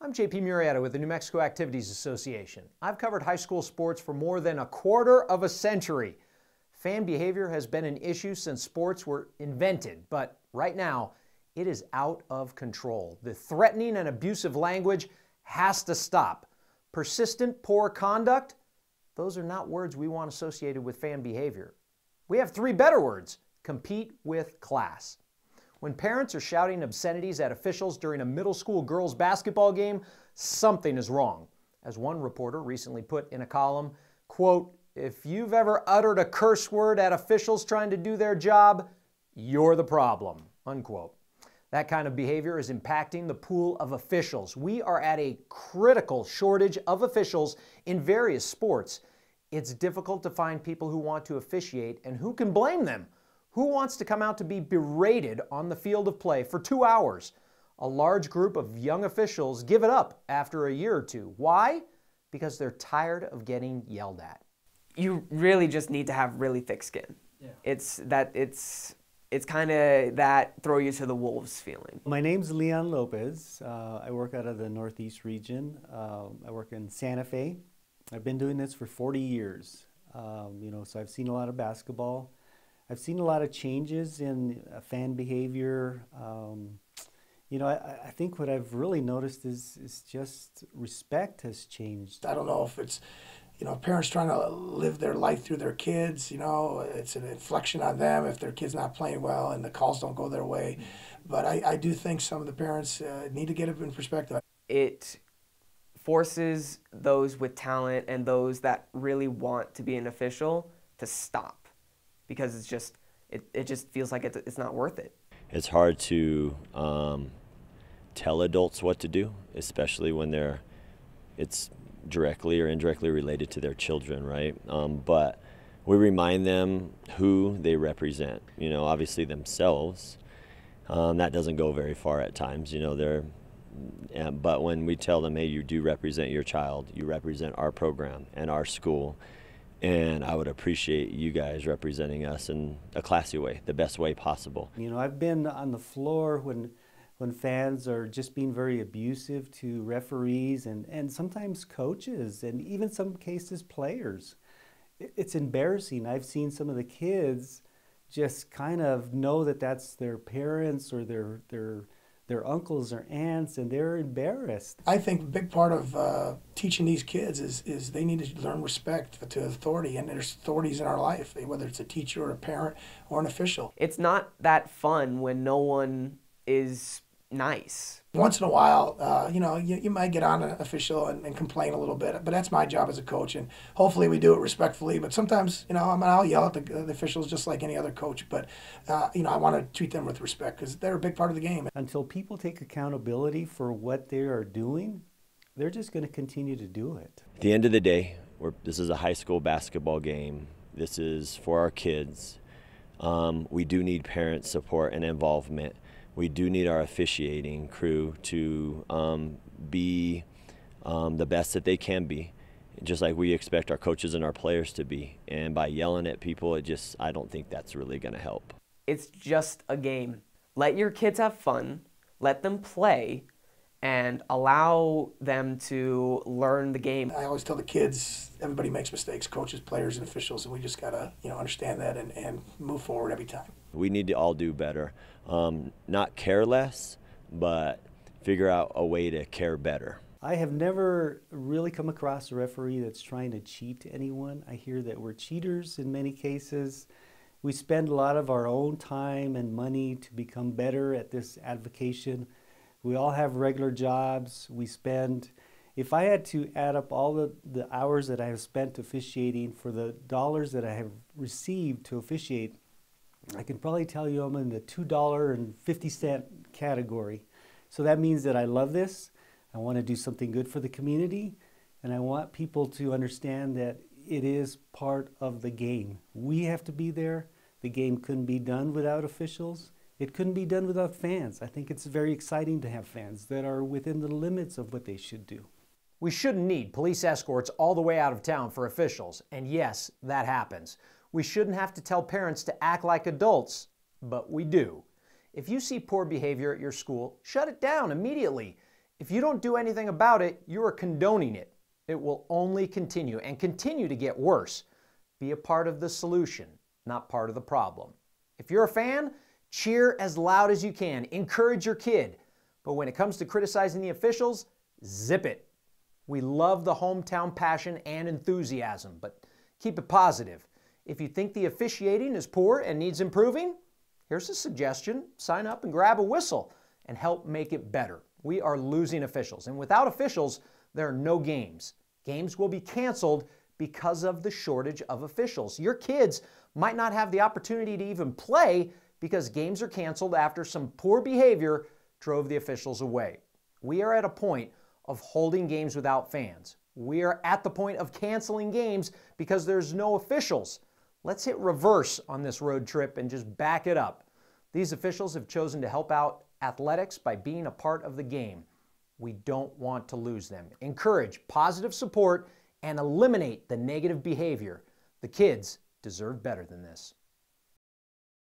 I'm JP Murrieta with the New Mexico Activities Association. I've covered high school sports for more than a quarter of a century. Fan behavior has been an issue since sports were invented, but right now it is out of control. The threatening and abusive language has to stop. Persistent poor conduct, those are not words we want associated with fan behavior. We have three better words compete with class. When parents are shouting obscenities at officials during a middle school girls basketball game, something is wrong. As one reporter recently put in a column, quote, if you've ever uttered a curse word at officials trying to do their job, you're the problem, unquote. That kind of behavior is impacting the pool of officials. We are at a critical shortage of officials in various sports. It's difficult to find people who want to officiate, and who can blame them? Who wants to come out to be berated on the field of play for two hours? A large group of young officials give it up after a year or two. Why? Because they're tired of getting yelled at. You really just need to have really thick skin. Yeah. It's that it's it's kind of that throw you to the wolves feeling. My name's Leon Lopez. Uh, I work out of the Northeast region. Uh, I work in Santa Fe. I've been doing this for 40 years. Um, you know, so I've seen a lot of basketball. I've seen a lot of changes in uh, fan behavior. Um, you know, I, I, think what I've really noticed is is just respect has changed. I don't know if it's, you know, parents trying to live their life through their kids. You know, it's an inflection on them if their kid's not playing well and the calls don't go their way. But I, I do think some of the parents uh, need to get it in perspective. It forces those with talent and those that really want to be an official to stop because it's just it, it just feels like it's, it's not worth it. It's hard to um, tell adults what to do, especially when they're it's directly or indirectly related to their children, right? Um, but we remind them who they represent. You know, obviously themselves. Um, that doesn't go very far at times. You know, they're. but when we tell them, hey, you do represent your child, you represent our program and our school, and I would appreciate you guys representing us in a classy way, the best way possible. You know, I've been on the floor when when fans are just being very abusive to referees and, and sometimes coaches and even some cases players. It's embarrassing. I've seen some of the kids just kind of know that that's their parents or their their their uncles or aunts, and they're embarrassed. I think a big part of uh, teaching these kids is, is they need to learn respect to authority, and there's authorities in our life, whether it's a teacher or a parent or an official. It's not that fun when no one is nice. Once in a while, uh, you know, you, you might get on an official and, and, complain a little bit, but that's my job as a coach, and hopefully we do it respectfully. But sometimes, you know, I mean, I'll yell at the, the officials just like any other coach, but, uh, you know, I want to treat them with respect because they're a big part of the game. Until people take accountability for what they are doing, they're just going to continue to do it. At the end of the day, this is a high school basketball game. This is for our kids. Um, we do need parent support and involvement we do need our officiating crew to um, be um, the best that they can be, just like we expect our coaches and our players to be. And by yelling at people, it just, I don't think that's really going to help. It's just a game. Let your kids have fun, let them play, and allow them to learn the game. I always tell the kids, everybody makes mistakes, coaches, players, and officials, and we just gotta, you know, understand that and, and move forward every time. We need to all do better. Um, not care less, but figure out a way to care better. I have never really come across a referee that's trying to cheat anyone. I hear that we're cheaters in many cases. We spend a lot of our own time and money to become better at this advocation we all have regular jobs. We spend, if I had to add up all the, the hours that I have spent officiating for the dollars that I have received to officiate, I can probably tell you I'm in the $2.50 category. So that means that I love this. I want to do something good for the community. And I want people to understand that it is part of the game. We have to be there. The game couldn't be done without officials. It couldn't be done without fans. I think it's very exciting to have fans that are within the limits of what they should do. We shouldn't need police escorts all the way out of town for officials, and yes, that happens. We shouldn't have to tell parents to act like adults, but we do. If you see poor behavior at your school, shut it down immediately. If you don't do anything about it, you are condoning it. It will only continue and continue to get worse. Be a part of the solution, not part of the problem. If you're a fan, cheer as loud as you can, encourage your kid. But when it comes to criticizing the officials, zip it. We love the hometown passion and enthusiasm, but keep it positive. If you think the officiating is poor and needs improving, here's a suggestion sign up and grab a whistle and help make it better. We are losing officials, and without officials, there are no games. Games will be canceled because of the shortage of officials. Your kids might not have the opportunity to even play because games are canceled after some poor behavior drove the officials away. We are at a point of holding games without fans. We are at the point of canceling games because there's no officials. Let's hit reverse on this road trip and just back it up. These officials have chosen to help out athletics by being a part of the game. We don't want to lose them. Encourage positive support and eliminate the negative behavior. The kids deserve better than this.